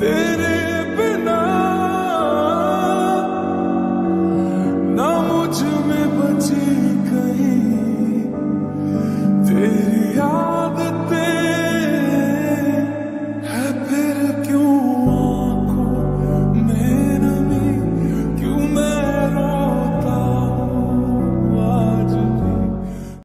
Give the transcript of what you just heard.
तेरे बिना ना मुझ में